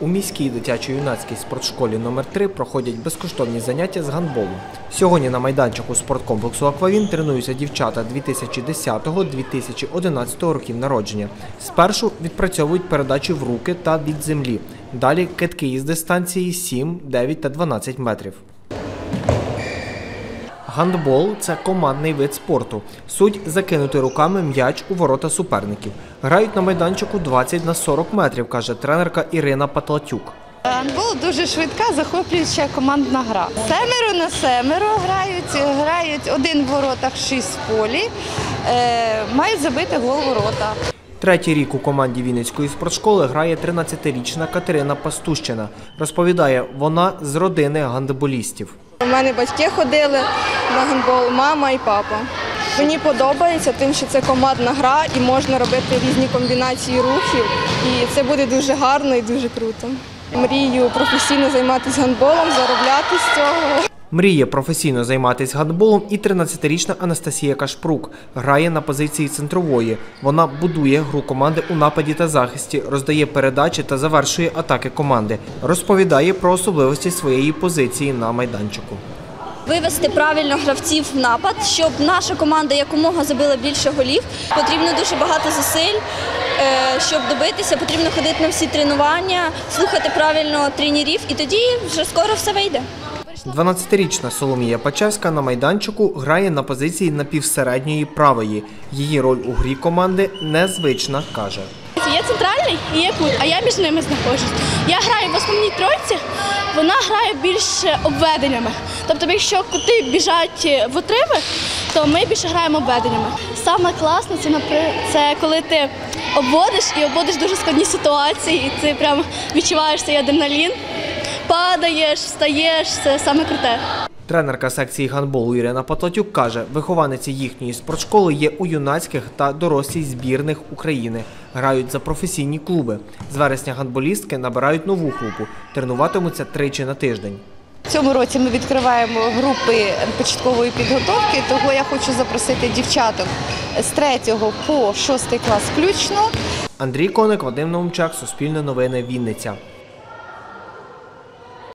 У міській дитячо-юнацькій спортшколі номер 3 проходять безкоштовні заняття з гандболу. Сьогодні на майданчику спорткомплексу Аквавін тренуються дівчата 2010-2011 років народження. Спершу відпрацьовують передачі в руки та від землі. Далі китки із дистанції 7, 9 та 12 метрів. Гандбол це командний вид спорту. Суть закинути руками м'яч у ворота суперників. Грають на майданчику 20 на 40 метрів, каже тренерка Ірина Патлатюк. Гандбол дуже швидка, захоплююча командна гра. Семеро на семеро грають, грають один в воротах, шість в полі. Е, мають забити гол ворота. Третій рік у команді Вінницької спортшколи грає 13-річна Катерина Пастущина. Розповідає, вона з родини гандболістів. У мене батьки ходили на гандбол, мама і папа. Мені подобається тим, що це командна гра і можна робити різні комбінації рухів. І це буде дуже гарно і дуже круто. Мрію професійно займатися гандболом, заробляти з цього. Мріє професійно займатися гандболом і 13-річна Анастасія Кашпрук. Грає на позиції центрової. Вона будує гру команди у нападі та захисті, роздає передачі та завершує атаки команди. Розповідає про особливості своєї позиції на майданчику. Вивести правильно гравців в напад, щоб наша команда якомога забила більше голів. Потрібно дуже багато зусиль, е, щоб добитися. Потрібно ходити на всі тренування, слухати правильно тренерів, і тоді вже скоро все вийде. 12-річна Соломія Пачевська на майданчику грає на позиції напівсередньої правої. Її роль у грі команди незвична, каже. Є центральний і є кут, а я між ними знаходжусь. Я граю в основній тройці, вона грає більше обведеннями. Тобто, якщо кути біжать в отриви, то ми більше граємо обведеннями. Саме класно це це коли ти обводиш і обводиш дуже складні ситуації, і ти прям відчуваєш цей адреналін, падаєш, встаєш, це саме круте. Тренерка секції гандболу Ірина Патлатюк каже, вихованиці їхньої спортшколи є у юнацьких та дорослій збірних України. Грають за професійні клуби. З вересня гандболістки набирають нову групу. Тренуватимуться тричі на тиждень. В цьому році ми відкриваємо групи початкової підготовки, того я хочу запросити дівчаток з 3 по 6 клас включно. Андрій Коник, Вадим Наумчак, Суспільне новини, Вінниця.